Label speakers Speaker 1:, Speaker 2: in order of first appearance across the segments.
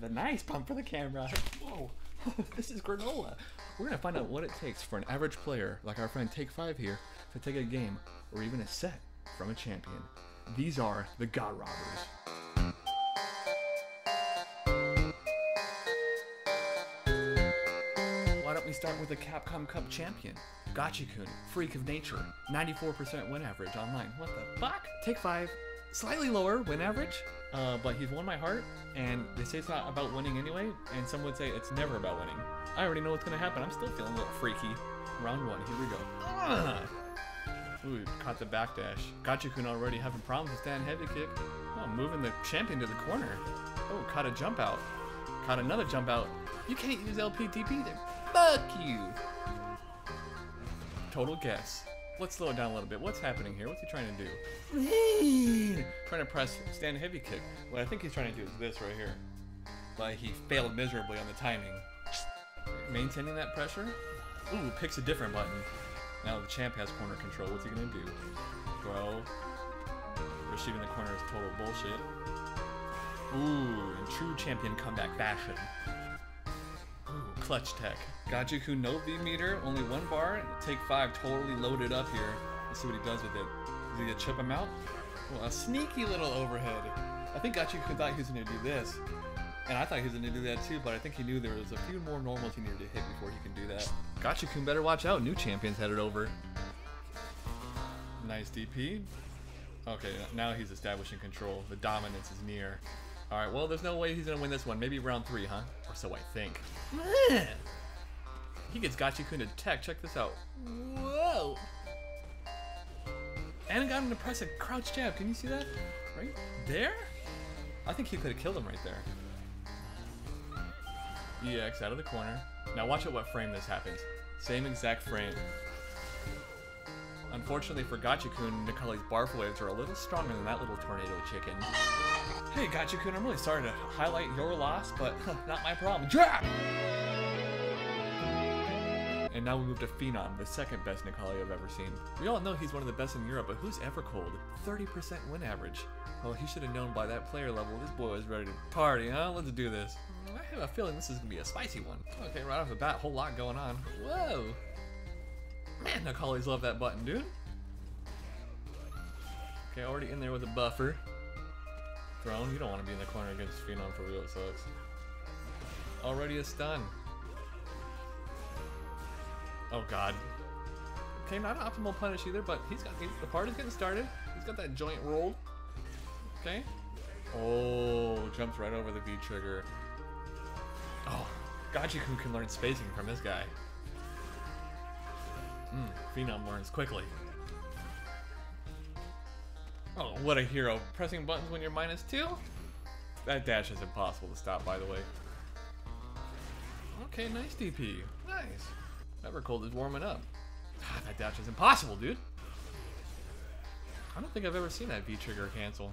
Speaker 1: the nice pump for the camera. Whoa, this is granola. We're gonna find out what it takes for an average player like our friend Take Five here to take a game or even a set from a champion. These are the God Robbers. Why don't we start with the Capcom Cup champion? Gachikun, freak of nature, 94% win average online. What the fuck? Take five, slightly lower win average, uh, but he's won my heart, and they say it's not about winning anyway, and some would say it's never about winning. I already know what's gonna happen. I'm still feeling a little freaky. Round one, here we go. Ooh, caught the backdash. Gachikun already having problems with stand heavy kick. Oh, moving the champion to the corner. Oh, caught a jump out. Caught another jump out. You can't use LPTP there. Fuck you. Total guess. Let's slow it down a little bit. What's happening here? What's he trying to do? trying to press stand heavy kick. What I think he's trying to do is this right here. But he failed miserably on the timing. Maintaining that pressure. Ooh, picks a different button. Now the champ has corner control. What's he gonna do? Throw. Receiving the corner is total bullshit. Ooh, in true champion comeback fashion. Clutch tech. Gachikun no V meter, only one bar. Take five, totally loaded up here. Let's see what he does with it. Is he gonna chip him out? Well, a sneaky little overhead. I think Gachikun thought he was gonna do this. And I thought he was gonna do that too, but I think he knew there was a few more normals he needed to hit before he can do that. Gachikun better watch out. New champion's headed over. Nice DP. Okay, now he's establishing control. The dominance is near. Alright, well, there's no way he's gonna win this one. Maybe round three, huh? Or so I think. He gets Gachikun tech. Check this out. Whoa! And got him to press a crouch jab. Can you see that? Right there? I think he could have killed him right there. EX out of the corner. Now watch at what frame this happens. Same exact frame. Unfortunately for Gachikun, Necalli's barf waves are a little stronger than that little tornado chicken. Hey Gachikun, I'm really sorry to highlight your loss, but not my problem. Jab! And now we move to Phenom, the second best Nikali I've ever seen. We all know he's one of the best in Europe, but who's Evercold? 30% win average. Well, he should have known by that player level this boy is ready to party, huh? Let's do this. I have a feeling this is gonna be a spicy one. Okay, right off the bat, whole lot going on. Whoa! Man, Necalli's love that button, dude. Okay, already in there with a buffer. Throne, you don't want to be in the corner against Phenom for real, it sucks. already a stun. Oh god. Okay, not an optimal punish either, but he's got he's, the party's getting started. He's got that joint rolled. Okay. Oh, jumps right over the V trigger. Oh, Gachikun can learn spacing from this guy. Mm, Phenom learns quickly. Oh, what a hero. Pressing buttons when you're minus two? That dash is impossible to stop, by the way. Okay, nice DP. Nice. Evercold is warming up. Ah, that dash is impossible, dude. I don't think I've ever seen that V-trigger cancel.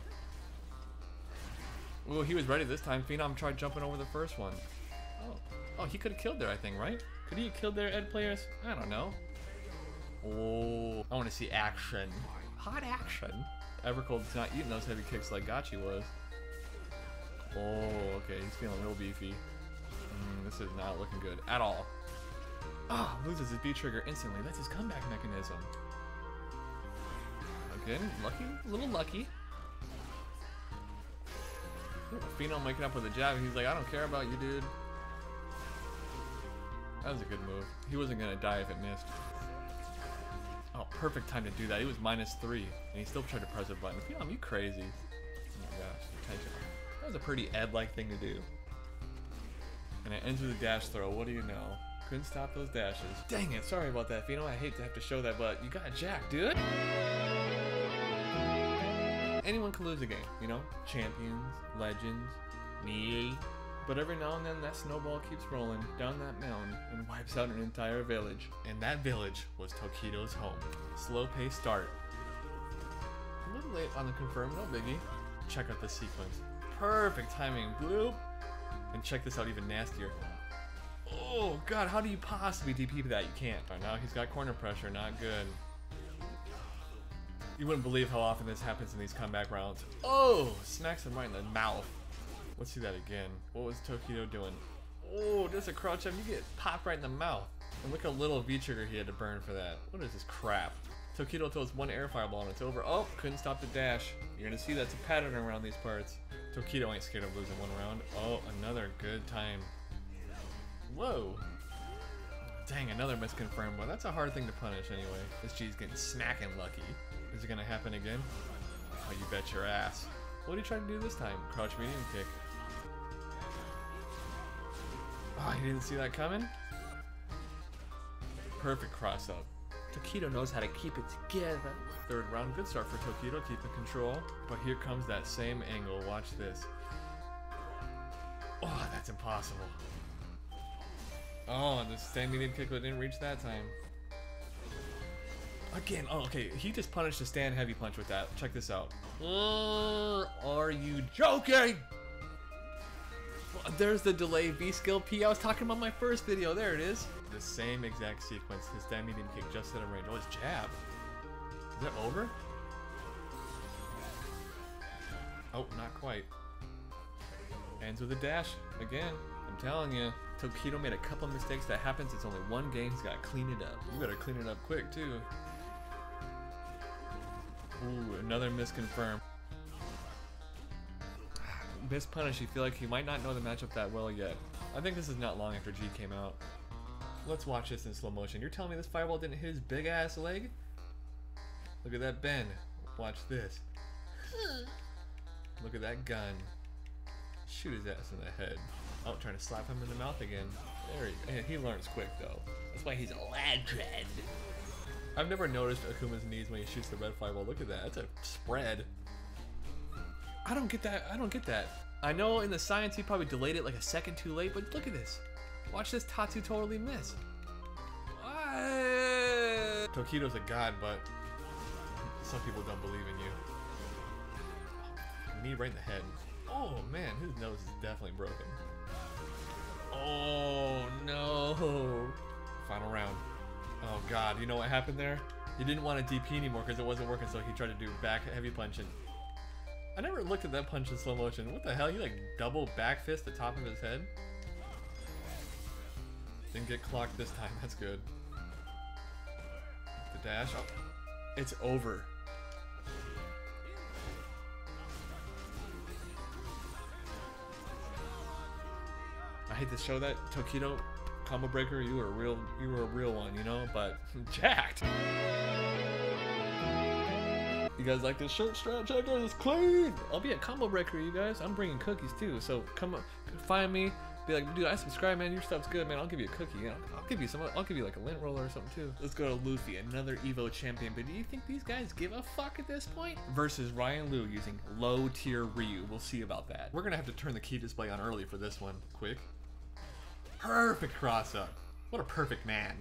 Speaker 1: Ooh, he was ready this time. Phenom tried jumping over the first one. Oh, oh, he could have killed there, I think, right? Could he have killed there, Ed players? I don't know. Oh, I want to see action. Hot action. Evercold's not eating those heavy kicks like Gachi was. Oh, okay, he's feeling real beefy. Mm, this is not looking good at all. Ah, oh, loses his V trigger instantly. That's his comeback mechanism. Again, lucky, a little lucky. Phenom making up with a jab, he's like, I don't care about you, dude. That was a good move. He wasn't gonna die if it missed. Perfect time to do that. He was minus three, and he still tried to press a button. Phenom, you crazy. Oh my gosh, attention. that was a pretty Ed-like thing to do. And ends with a dash throw. What do you know? Couldn't stop those dashes. Dang it, sorry about that, Phenom. I hate to have to show that, but you got Jack, dude. Anyone can lose a game, you know? Champions, legends, me. But every now and then that snowball keeps rolling down that mountain and wipes out an entire village. And that village was Tokido's home. Slow pace start. A little late on the confirm, no biggie. Check out the sequence. Perfect timing, bloop. And check this out even nastier. Oh god, how do you possibly DP that? You can't. Right now he's got corner pressure, not good. You wouldn't believe how often this happens in these comeback rounds. Oh, smacks him right in the mouth. Let's see that again. What was Tokido doing? Oh, just a crouch jump. You get popped right in the mouth. And look how little V trigger he had to burn for that. What is this crap? Tokido throws one air fireball and it's over. Oh, couldn't stop the dash. You're gonna see that's a pattern around these parts. Tokido ain't scared of losing one round. Oh, another good time. Whoa. Dang, another misconfirmed. Well, that's a hard thing to punish anyway. This G's getting smacking lucky. Is it gonna happen again? Oh, you bet your ass. What are you trying to do this time? Crouch medium kick. Oh, you didn't see that coming? Perfect cross up. Tokido knows how to keep it together. Third round, good start for Tokido, keeping control. But here comes that same angle. Watch this. Oh, that's impossible. Oh, the stand medium kick didn't reach that time. Again, oh, okay, he just punished a stand heavy punch with that. Check this out. Uh, are you joking? There's the delay V skill P. I was talking about my first video. There it is. The same exact sequence. His stand medium kick just out of range. Oh, his jab. Is that over? Oh, not quite. Ends with a dash. Again, I'm telling you. Tokido made a couple mistakes. That happens. It's only one game. He's got to clean it up. You better clean it up quick, too. Ooh, another misconfirm. Miss punish, you feel like he might not know the matchup that well yet. I think this is not long after G came out. Let's watch this in slow motion. You're telling me this fireball didn't hit his big ass leg? Look at that bend. Watch this. Look at that gun. Shoot his ass in the head. Oh, trying to slap him in the mouth again. There he, he learns quick though. That's why he's a lad I've never noticed Akuma's knees when he shoots the red fireball. Look at that. That's a spread. I don't get that. I don't get that. I know in the science he probably delayed it like a second too late, but look at this. Watch this Tatsu totally miss. What? Tokido's a god, but some people don't believe in you. Knee right in the head. Oh man, his nose is definitely broken. Oh no. Final round. Oh god, you know what happened there? He didn't want to DP anymore because it wasn't working, so he tried to do back heavy punch and I never looked at that punch in slow motion. What the hell? You like double back fist the top of his head? Didn't get clocked this time. That's good. The dash. Oh, it's over. I hate to show that Tokido combo breaker. You were a real, you were a real one, you know. But jacked. You guys like this shirt strap? Check out it's clean. I'll be a combo breaker, you guys. I'm bringing cookies too. So come find me. Be like, dude, I subscribe, man. Your stuff's good, man. I'll give you a cookie. I'll, I'll give you some. I'll give you like a lint roller or something too. Let's go to Luffy, another Evo champion. But do you think these guys give a fuck at this point? Versus Ryan Lu using low tier Ryu. We'll see about that. We're gonna have to turn the key display on early for this one. Quick. Perfect cross up. What a perfect man.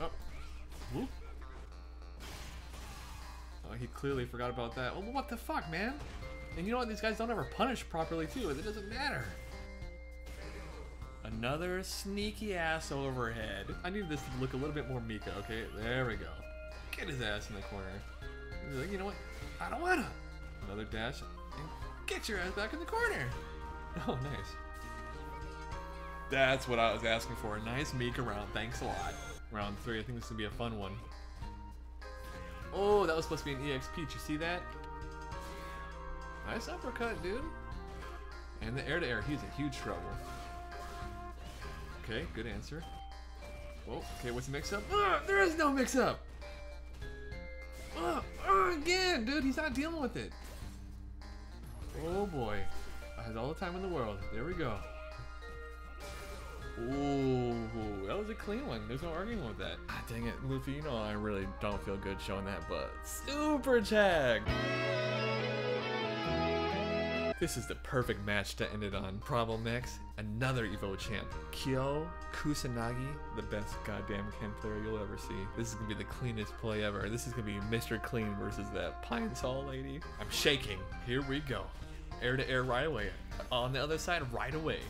Speaker 1: Oh. Whoop. Oh, he clearly forgot about that. Well, what the fuck, man? And you know what? These guys don't ever punish properly, too. It doesn't matter. Another sneaky ass overhead. I need this to look a little bit more Mika, okay? There we go. Get his ass in the corner. He's like, you know what? I don't wanna. Another dash. And get your ass back in the corner. Oh, nice. That's what I was asking for. A nice Mika round. Thanks a lot. Round three. I think this would be a fun one. Oh, that was supposed to be an EXP. Did you see that? Nice uppercut, dude. And the air to air, he's in huge trouble. Okay, good answer. Oh, okay, what's the mix up? Uh, there is no mix up! Uh, again, dude, he's not dealing with it. Oh boy. I had all the time in the world. There we go. Ooh, that was a clean one. There's no arguing with that. Ah, dang it, Luffy, you know I really don't feel good showing that, but super tag! This is the perfect match to end it on. Problem X, another Evo champ. Kyo Kusanagi, the best goddamn Ken player you'll ever see. This is gonna be the cleanest play ever. This is gonna be Mr. Clean versus that Pine Sol lady. I'm shaking. Here we go. Air to air right away. On the other side, right away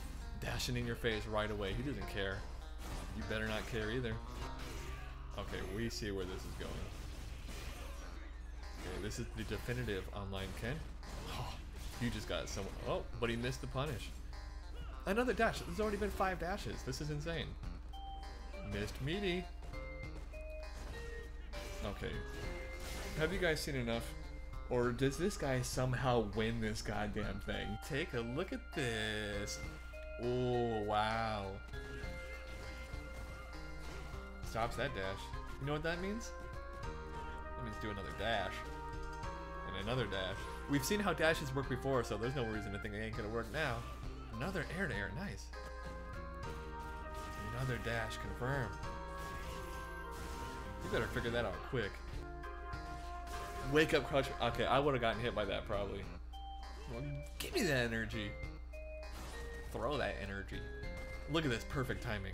Speaker 1: dashing in your face right away. He doesn't care. You better not care either. Okay, we see where this is going. Okay, this is the definitive online Ken. Oh, You just got someone. Oh, but he missed the punish. Another dash. There's already been five dashes. This is insane. Missed meaty. Okay. Have you guys seen enough? Or does this guy somehow win this goddamn thing? Take a look at this. Oh, wow. Stops that dash. You know what that means? That means do another dash. And another dash. We've seen how dashes work before, so there's no reason to think they ain't gonna work now. Another air to air, nice. Another dash, confirm. You better figure that out quick. Wake up crouch. Okay, I would have gotten hit by that probably. Well, give me that energy. Throw that energy. Look at this perfect timing.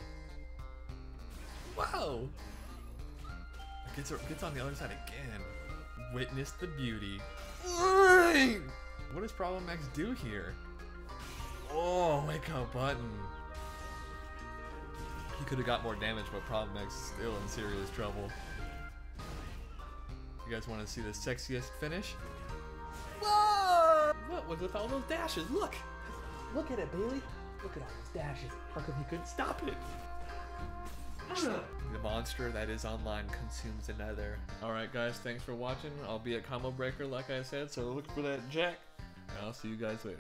Speaker 1: Wow. Gets, gets on the other side again. Witness the beauty. What does Problem X do here? Oh, wake up button. He could have got more damage, but Problem X is still in serious trouble. You guys want to see the sexiest finish? Whoa! What was with all those dashes? Look! Look at it, Bailey! Look at all those dashes. How come he couldn't stop it? The monster that is online consumes another. Alright guys, thanks for watching. I'll be at Combo Breaker like I said, so look for that jack. And I'll see you guys later.